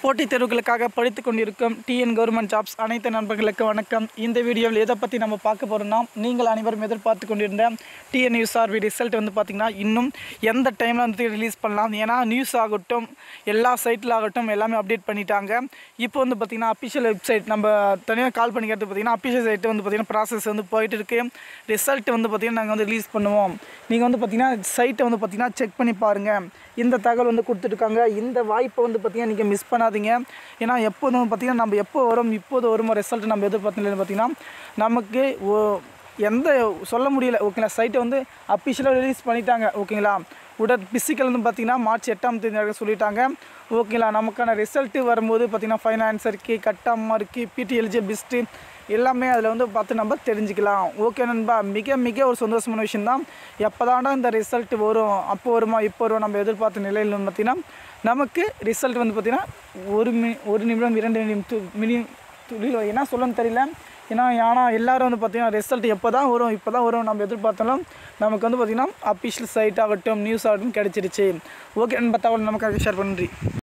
போட்டித் தேர்வுகளுக்காக படித்து கொண்டிருக்கும் டிஎன் கவர்மெண்ட் ஜாப்ஸ் அனைத்து நண்பர்களுக்கு வணக்கம். இந்த வீடியோவில் எதை பற்றி நம்ம பார்க்க போகிறோம்னா நீங்கள் அனைவரும் எதிர்பார்த்து கொண்டிருந்த டிஎன் நியூஸ் ஆர்வி ரிசல்ட் வந்து பார்த்திங்கன்னா இன்னும் எந்த டைமில் வந்து ரிலீஸ் பண்ணலாம். ஏன்னா நியூஸ் ஆகட்டும் எல்லா சைட்டில் ஆகட்டும் எல்லாமே அப்டேட் பண்ணிட்டாங்க. இப்போ வந்து பார்த்திங்கன்னா அஃபிஷியல் வெப்சைட் நம்ம தனியாக கால் பண்ணிக்கிறது பார்த்திங்கன்னா அஃபிஷியல் சைட்டு வந்து பார்த்திங்கன்னா ப்ராசஸ் வந்து போயிட்டு இருக்கு. ரிசல்ட் வந்து பார்த்திங்கன்னா நாங்கள் வந்து ரிலீஸ் பண்ணுவோம். நீங்கள் வந்து பார்த்திங்கன்னா சைட்டை வந்து பார்த்திங்கன்னா செக் பண்ணி பாருங்கள் இந்த தகவல் வந்து கொடுத்துருக்காங்க இந்த வாய்ப்பை வந்து பார்த்திங்கன்னா நீங்கள் மிஸ் பண்ணாதீங்க ஏன்னா எப்போதும் பார்த்திங்கன்னா நம்ம எப்போ வரும் இப்போது வருமோ ரிசல்ட் நம்ம எதிர்பார்த்தீங்கன்னு பார்த்திங்கன்னா நமக்கு எந்த சொல்ல முடியல. ஓகேங்களா? சைட்டை வந்து அஃபிஷியலாக ரிலீஸ் பண்ணிட்டாங்க. ஓகேங்களா? உடல் பிசிக்கல் வந்து பார்த்திங்கன்னா மார்ச் எட்டாம் தேதி நடக்க சொல்லிட்டாங்க. ஓகேங்களா நமக்கான ரிசல்ட்டு வரும்போது பார்த்திங்கன்னா ஃபைனான்ஸ் இருக்குது கட்டாமா மார்க்கு பிடி எலிஜிபிலிஸ்ட்டு எல்லாமே அதில் வந்து பார்த்து நம்ம தெரிஞ்சுக்கலாம். ஓகே நண்பா மிக மிக ஒரு சந்தோஷமான விஷயந்தான் எப்போதாண்டா இந்த ரிசல்ட் வரும் அப்போ வருமா இப்போ வரும் நம்ம எதிர்பார்த்த நிலையில் வந்து பார்த்திங்கன்னா நமக்கு ரிசல்ட் வந்து பார்த்திங்கன்னா ஒரு மி ஒரு நிமிடம் இரண்டு நிமிடம் மினி துளியில் என்ன சொல்லணும்னு தெரியல. ஏன்னா ஏன்னா எல்லோரும் வந்து பார்த்திங்கன்னா ரிசல்ட் எப்போ தான் வரும் இப்போ தான் வரும் நம்ம எதிர்பார்த்தாலும் நமக்கு வந்து பார்த்திங்கன்னா அஃபிஷியல் சைட் ஆகட்டும் நியூஸ் ஆகட்டும் கிடச்சிருச்சு. ஓகே நண்பா தகவல் நமக்காக ஷேர் பண்ணுறி